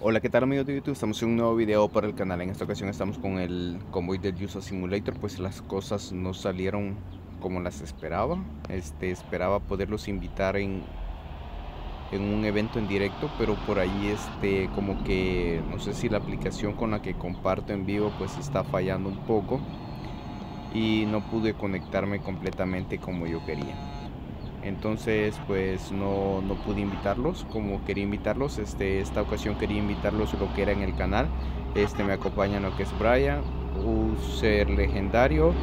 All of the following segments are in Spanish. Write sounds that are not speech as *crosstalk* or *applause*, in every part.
Hola, ¿qué tal amigos de YouTube? Estamos en un nuevo video para el canal. En esta ocasión estamos con el convoy del USA Simulator, pues las cosas no salieron como las esperaba. Este, esperaba poderlos invitar en, en un evento en directo, pero por ahí este, como que no sé si la aplicación con la que comparto en vivo pues está fallando un poco y no pude conectarme completamente como yo quería entonces pues no, no, pude invitarlos como quería invitarlos. Este esta ocasión quería invitarlos lo que era en el canal. Este me acompaña lo que es Brian User legendario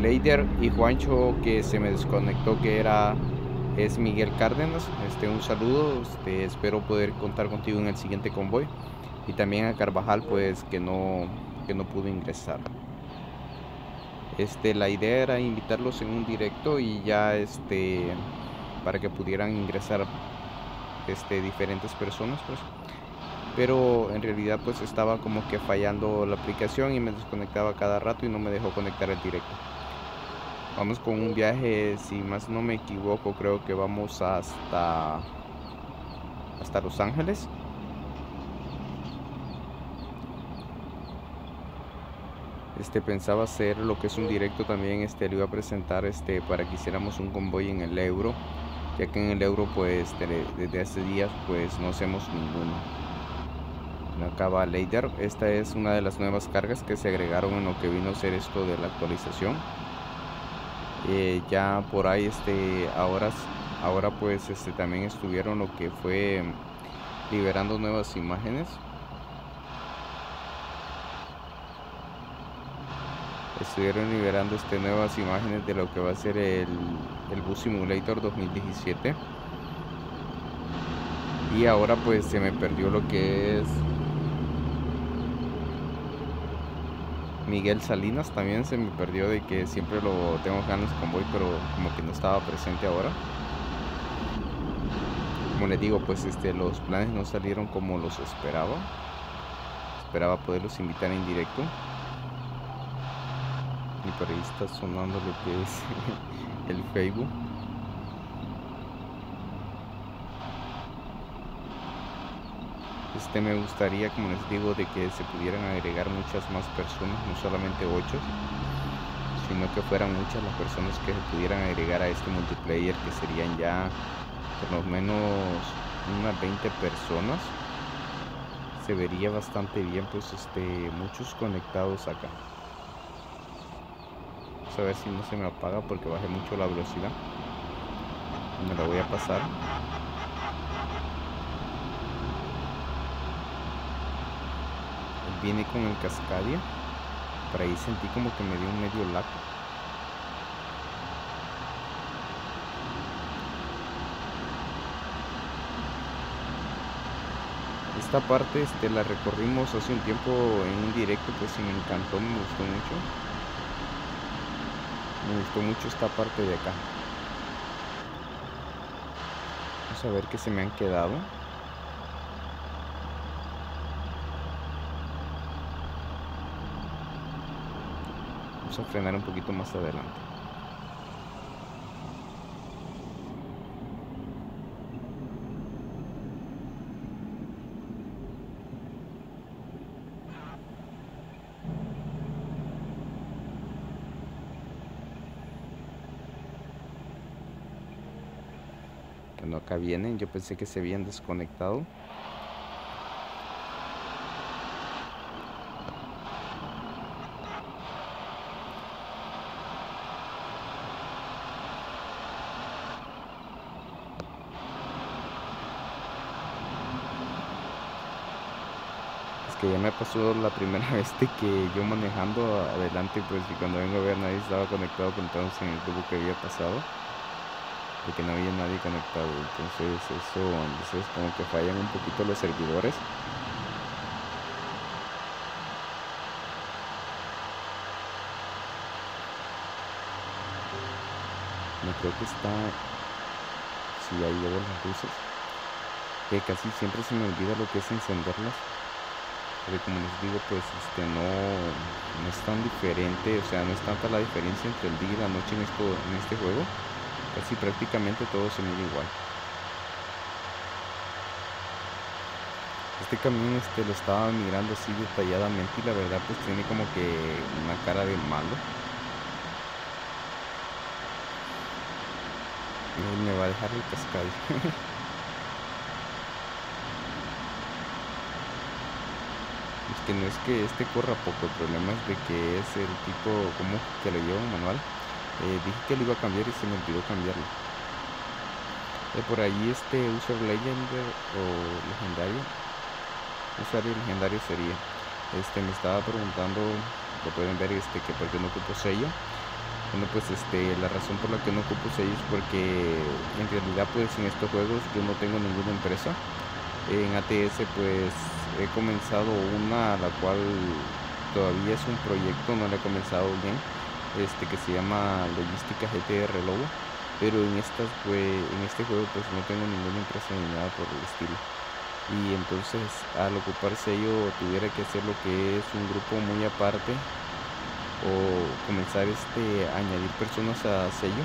Leider y Juancho que se me desconectó que era es Miguel Cárdenas. Este un saludo. Este, espero poder contar contigo en el siguiente convoy. Y también a Carvajal pues que no que no pudo ingresar este la idea era invitarlos en un directo y ya este para que pudieran ingresar este diferentes personas pues. Pero en realidad pues estaba como que fallando la aplicación y me desconectaba cada rato y no me dejó conectar el directo. Vamos con un viaje si más no me equivoco creo que vamos hasta hasta Los Ángeles este pensaba hacer lo que es un directo también este lo iba a presentar este para que hiciéramos un convoy en el euro ya que en el euro pues desde hace días pues no hacemos ninguno. Acaba Leider esta es una de las nuevas cargas que se agregaron en lo que vino a ser esto de la actualización. Eh, ya por ahí este ahora ahora pues este también estuvieron lo que fue liberando nuevas imágenes estuvieron liberando este nuevas imágenes de lo que va a ser el, el Bus Simulator 2017 y ahora pues se me perdió lo que es Miguel Salinas. También se me perdió de que siempre lo tengo ganas con Boy pero como que no estaba presente ahora. Como les digo pues este los planes no salieron como los esperaba. Esperaba poderlos invitar en directo y por ahí está sonando lo que es *laughs* el Facebook. Este me gustaría como les digo de que se pudieran agregar muchas más personas no solamente 8 sino que fueran muchas las personas que se pudieran agregar a este multiplayer que serían ya por lo menos unas 20 personas. Se vería bastante bien pues este muchos conectados acá a ver si no se me apaga porque bajé mucho la velocidad. Me la voy a pasar. Viene con el cascadia. Por ahí sentí como que me dio un medio lag esta parte este, la recorrimos hace un tiempo en un directo pues me encantó me gustó mucho me gustó mucho esta parte de acá. Vamos a ver qué se me han quedado. Vamos a frenar un poquito más adelante. Bueno, acá vienen. Yo pensé que se habían desconectado. Es que ya me pasó la primera *laughs* vez de que yo manejando adelante, pues y cuando vengo a ver nadie estaba conectado, con entonces en el tubo que había pasado de que no había nadie conectado. Entonces eso entonces como que fallan un poquito los servidores. No creo que está si ahí llevo las luces que casi siempre se me olvida lo que es encenderlas. Porque como les digo pues este no, no es tan diferente o sea no es tanta la diferencia entre el día y la noche en esto en este juego Casi prácticamente todo se mide igual. Este camión este, lo estaba mirando así detalladamente y la verdad pues tiene como que una cara de malo. Y me va a dejar el cascabel. *laughs* es que no es que este corra poco, el problema es de que es el tipo como que lo lleva un manual. Eh, dije que lo iba a cambiar y se me olvidó cambiarlo. Eh, por ahí este user legender o legendario, usuario legendario sería. Este me estaba preguntando, lo pueden ver este que por qué no ocupo sello. Bueno pues este la razón por la que no ocupo sello es porque en realidad pues en estos juegos yo no tengo ninguna empresa. En ATS pues he comenzado una la cual todavía es un proyecto, no la he comenzado bien, este que se llama Logística GTR Lobo, pero en estas pues, en este juego pues no tengo ninguna empresa ni nada por el estilo. Y entonces al ocupar sello tuviera que hacer lo que es un grupo muy aparte o comenzar este añadir personas a sello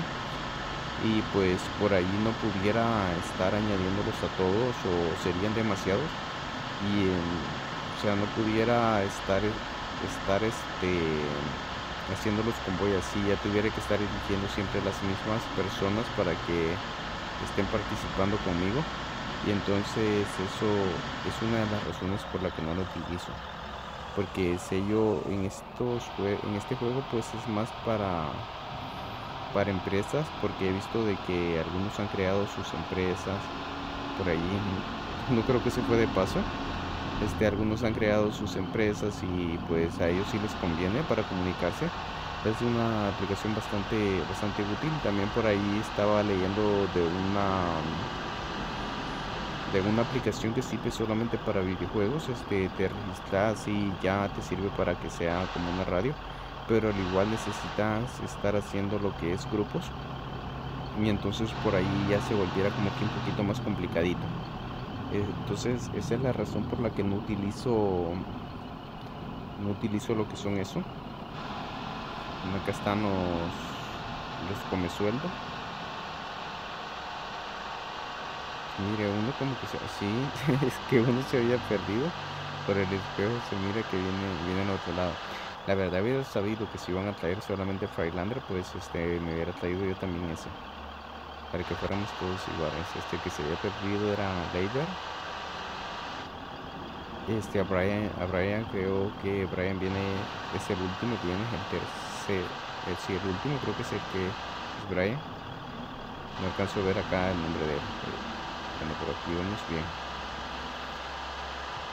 y pues por ahí no pudiera estar añadiéndolos a todos o serían demasiados y o sea no pudiera estar estar este haciendo los convoyes así ya tuviera que estar eligiendo siempre las mismas personas para que estén participando conmigo. Y entonces eso es una de las razones por la que no lo utilizo. Porque sello en estos en este juego pues es más para para empresas porque he visto de que algunos han creado sus empresas por ahí. *laughs* No creo que se fue de paso este, algunos han creado sus empresas y pues a ellos sí les conviene para comunicarse. Es una aplicación bastante, bastante útil. También por ahí estaba leyendo de una de una aplicación que sirve solamente para videojuegos. Este, te registras y ya te sirve para que sea como una radio. Pero al igual necesitas estar haciendo lo que es grupos. Y entonces por ahí ya se volviera como que un poquito más complicadito. Entonces esa es la razón por la que no utilizo no utilizo lo que son eso. Acá están los, los come sueldo. Mire, uno como que se, así, *laughs* es que uno se había perdido por el espejo, se mira que viene, viene al otro lado. La verdad hubiera sabido que si iban a traer solamente Freilander, pues este me hubiera traído yo también ese para que fuéramos todos iguales. Este que se había perdido era Leider. Este a Brian, a Brian creo que Brian viene, es el último que viene, el tercer, el, sí, el último creo que es el que es Brian. No alcanzo a ver acá el nombre de él. bueno, por aquí vamos bien.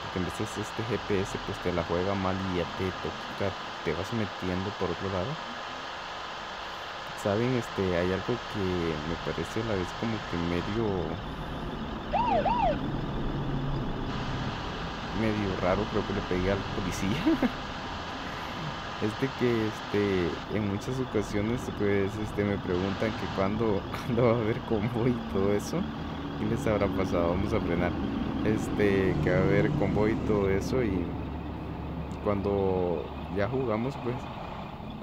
Porque en veces este GPS pues te la juega mal y ya te toca, te vas metiendo por otro lado saben este hay algo que me parece a la vez como que medio medio raro creo que le pegué al policía. *laughs* Este que este en muchas ocasiones pues este me preguntan que *laughs* cuándo, va a haber convoy y todo eso y les habrá pasado. Vamos a frenar. Este que va a haber convoy y todo eso y cuando ya jugamos pues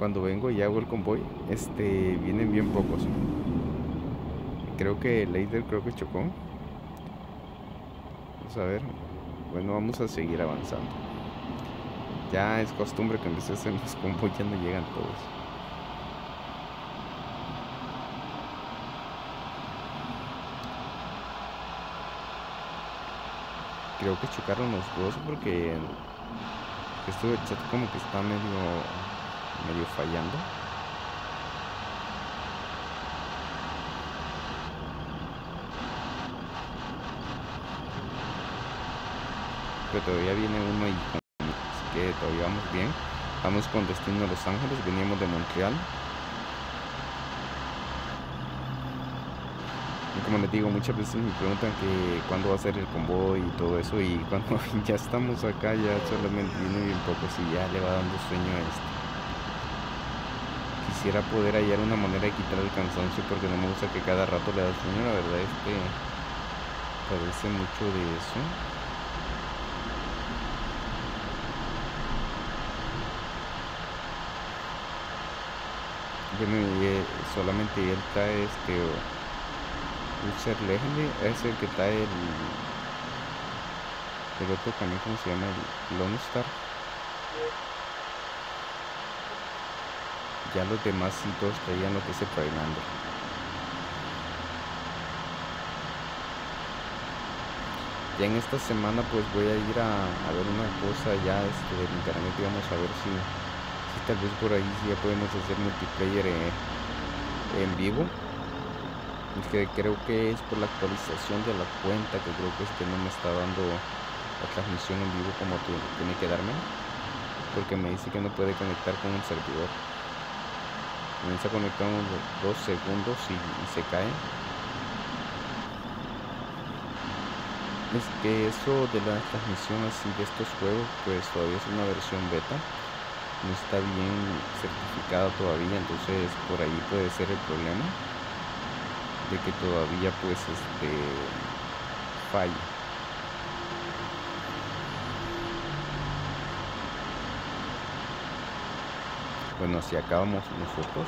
cuando vengo y hago el convoy, este, vienen bien pocos. Creo que Leider creo que chocó. Vamos a ver. Bueno, vamos a seguir avanzando. Ya es costumbre que en veces en los convoy ya no llegan todos. Creo que chocaron los dos porque esto de chat como que está medio fallando. Pero todavía viene uno y así que todavía vamos bien. Vamos con destino a Los Ángeles, veníamos de Montreal. Y como les digo, muchas veces me preguntan que cuándo va a ser el convoy y todo eso. Y cuando *laughs* ya estamos acá, ya solamente viene bien poco, si ya le va dando sueño a este quisiera poder hallar una manera de quitar el cansancio porque no me gusta que cada rato le da sueño, la verdad es que padece mucho de eso. Bueno, y solamente él trae este User Legend, es el que trae el el otro también como se llama el Lone Star ya los demás sí todos traían lo que es el Freilander ya en esta semana pues voy a ir a, ver una cosa ya este, del internet y vamos a ver si, si tal vez por ahí ya podemos hacer multiplayer eh, en vivo. Es que creo que es por la actualización de la cuenta que creo que es que no me está dando la transmisión en vivo como tiene que darme. Porque me dice que no puede conectar con el servidor comienza a conectar unos dos segundos y, se cae. Es que eso de la transmisión así de estos juegos pues todavía es una versión beta. No está bien certificada todavía entonces por ahí puede ser el problema de que todavía pues este falla bueno si acabamos nosotros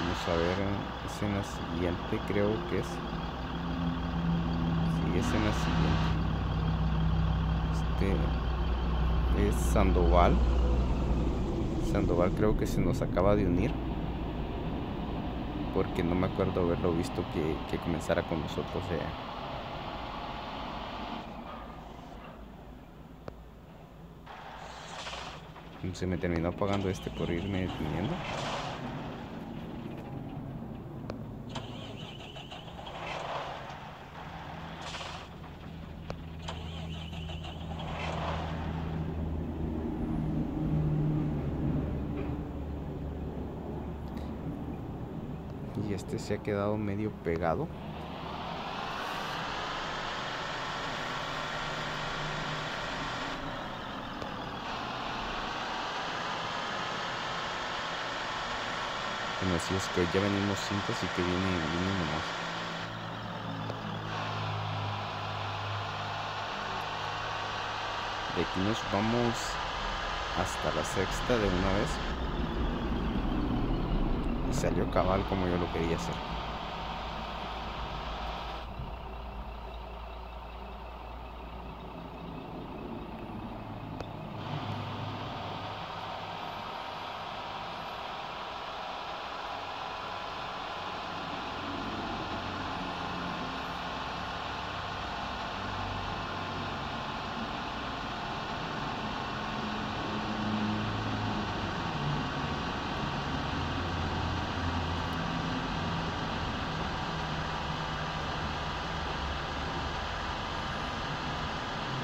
vamos a ver es en la siguiente creo que es si es la siguiente este es Sandoval Sandoval creo que se nos acaba de unir porque no me acuerdo haberlo visto que, comenzara con nosotros. Eh. Se me terminó apagando este por irme deteniendo. se ha quedado medio pegado. Así es que ya venimos 5, así que viene mínimo más. De aquí nos vamos hasta la sexta de una vez salió cabal como yo lo quería hacer.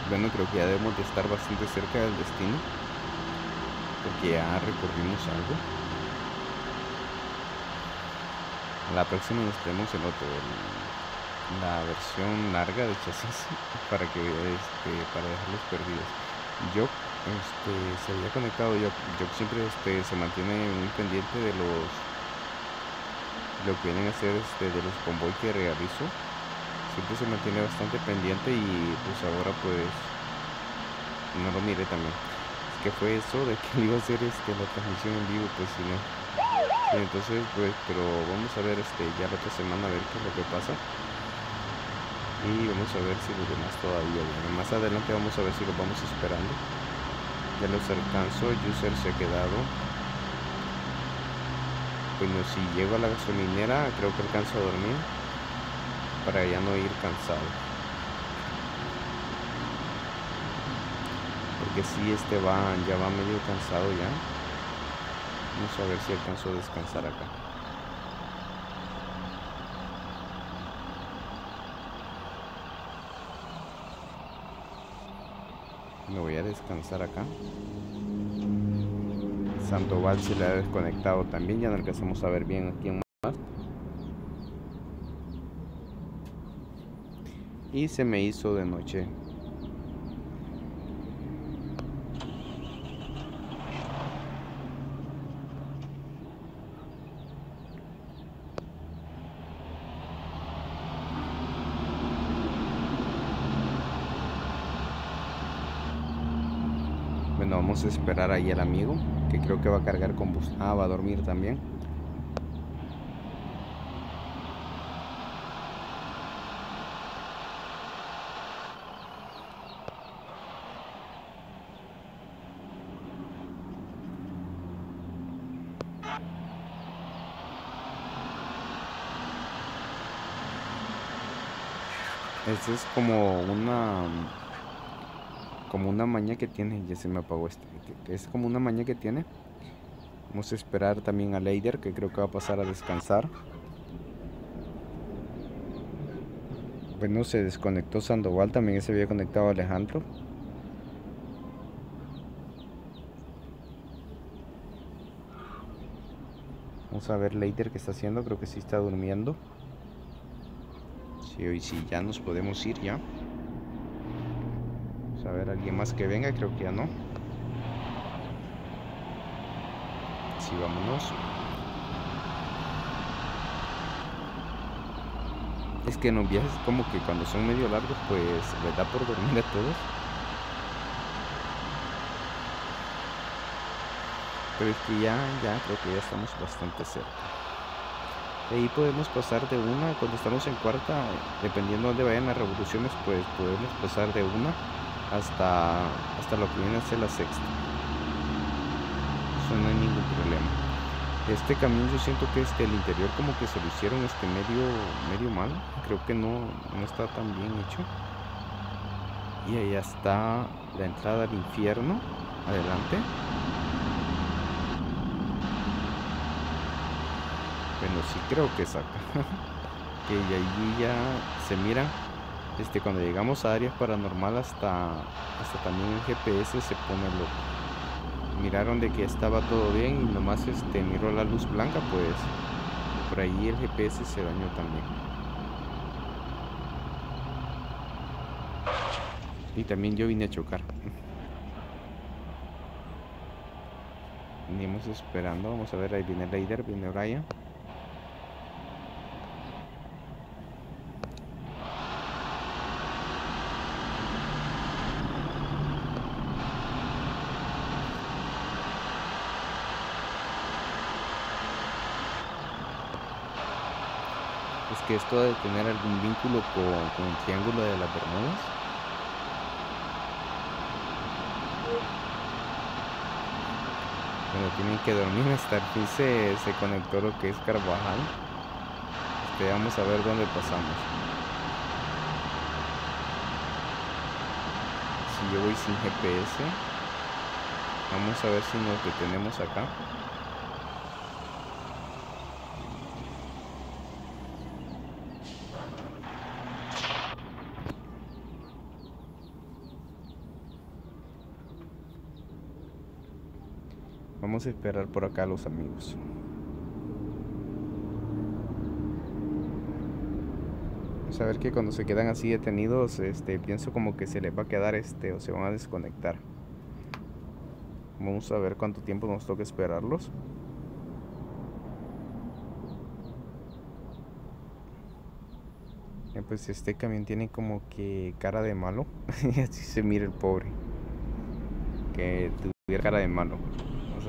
Bueno creo que ya debemos de estar bastante cerca del destino porque ya recorrimos algo. La próxima nos tenemos el otro la versión larga de chasis *laughs* para que este para dejarlos perdidos. Yo este se había conectado yo yo siempre este se mantiene muy pendiente de los lo que vienen a ser este de los convoy que realizo siempre se mantiene bastante pendiente y pues ahora pues no lo mire también. Es que fue eso de que *laughs* iba a hacer este la transmisión en vivo, pues si no. entonces pues, pero vamos a ver este ya la otra semana a ver qué es lo que pasa. Y vamos a ver si los demás todavía vienen. Más adelante vamos a ver si los vamos esperando. Ya los alcanzo, user se ha quedado. Bueno, si llego a la gasolinera, creo que alcanzo a dormir para ya no ir cansado. Porque si este va, ya va medio cansado ya. Vamos a ver si alcanzo a descansar acá. Me voy a descansar acá. Sandoval se le ha desconectado también, ya no alcanzamos a ver bien aquí en y se me hizo de noche. Bueno, vamos a esperar ahí al amigo, que creo que va a cargar combustible. Ah, va a dormir también. Esta es como una como una maña que tiene, ya se me apagó este, es como una maña que tiene. Vamos a esperar también a Leider que creo que va a pasar a descansar. Bueno, se desconectó Sandoval, también se había conectado Alejandro. Vamos a ver Leider qué está haciendo, creo que sí está durmiendo. Sí, hoy sí, ya nos podemos ir ya. Vamos a ver, alguien más que venga, creo que ya no. Sí, vámonos. Es que en los viajes como que cuando son medio largos pues les da por dormir a todos. Pero es que ya, ya creo que ya estamos bastante cerca. De ahí podemos pasar de una, cuando estamos en cuarta, dependiendo de dónde vayan las revoluciones, pues podemos pasar de una hasta, hasta lo que viene a ser la sexta. Eso no hay ningún problema. Este camión yo siento que este el interior como que se lo hicieron este medio medio mal. Creo que no, no está tan bien hecho. Y ahí está la entrada al infierno. Adelante. Bueno, sí creo que saca. *laughs* que allí ya se mira. Este, cuando llegamos a áreas paranormal hasta, hasta también el GPS se pone loco miraron de que estaba todo bien y nomás este miró la luz blanca pues por ahí el GPS se dañó también y también yo vine a chocar *laughs* venimos esperando vamos a ver ahí viene Raider viene Brian que esto de tener algún vínculo con, el triángulo de las Bermudas. Bueno, tienen que dormir hasta aquí se, se conectó lo que es Carvajal. Este, vamos a ver dónde pasamos. Si yo voy sin GPS, vamos a ver si nos detenemos acá. Vamos a esperar por acá a los amigos. Vamos a ver que cuando se quedan así detenidos, este, pienso como que se les va a quedar este o se van a desconectar. Vamos a ver cuánto tiempo nos toca esperarlos. pues este camión tiene como que cara de malo. *laughs* así se mira el pobre. Que tuviera cara de malo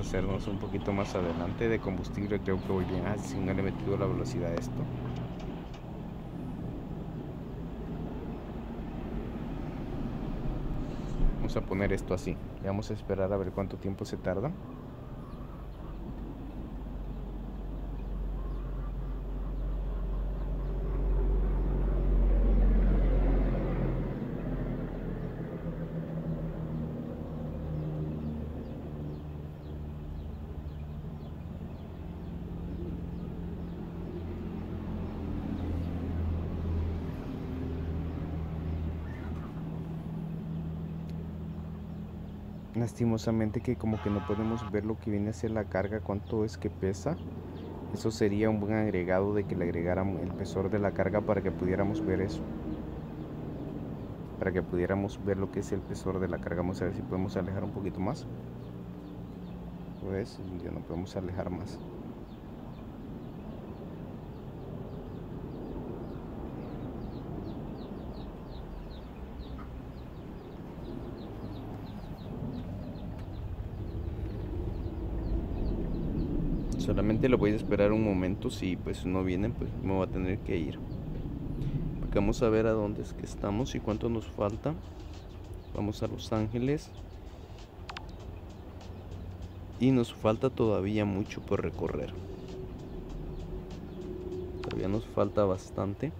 hacernos un poquito más adelante de combustible creo que voy bien ah, no le he metido la velocidad a esto. Vamos a poner esto así. Y vamos a esperar a ver cuánto tiempo se tarda lastimosamente que como que no podemos ver lo que viene a ser la carga, cuánto es que pesa. Eso sería un buen agregado de que le agregáramos el pesor de la carga para que pudiéramos ver eso. Para que pudiéramos ver lo que es el pesor de la carga. Vamos a ver si podemos alejar un poquito más. Pues ya no podemos alejar más. Solamente lo voy a esperar un momento si pues no vienen pues me voy a tener que ir. Vamos a ver a dónde es que estamos y cuánto nos falta. Vamos a Los Ángeles. Y nos falta todavía mucho por recorrer. Todavía nos falta bastante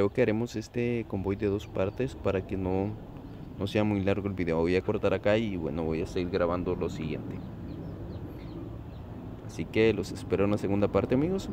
creo que haremos este convoy de dos partes para que no, no sea muy largo el video. Voy a cortar acá y bueno, voy a seguir grabando lo siguiente. Así que los espero en la segunda parte amigos.